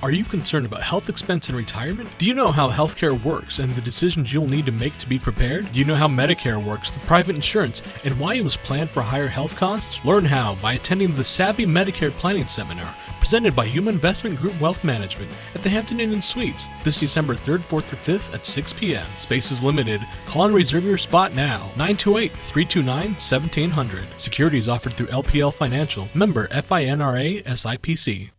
Are you concerned about health expense and retirement? Do you know how healthcare works and the decisions you'll need to make to be prepared? Do you know how Medicare works, the private insurance, and why it was planned for higher health costs? Learn how by attending the Savvy Medicare Planning Seminar presented by Human Investment Group Wealth Management at the Hampton Inn and Suites this December 3rd, 4th, or 5th at 6 p.m. Space is limited. Call and reserve your spot now. 928 329 1700. Securities offered through LPL Financial, member FINRA SIPC.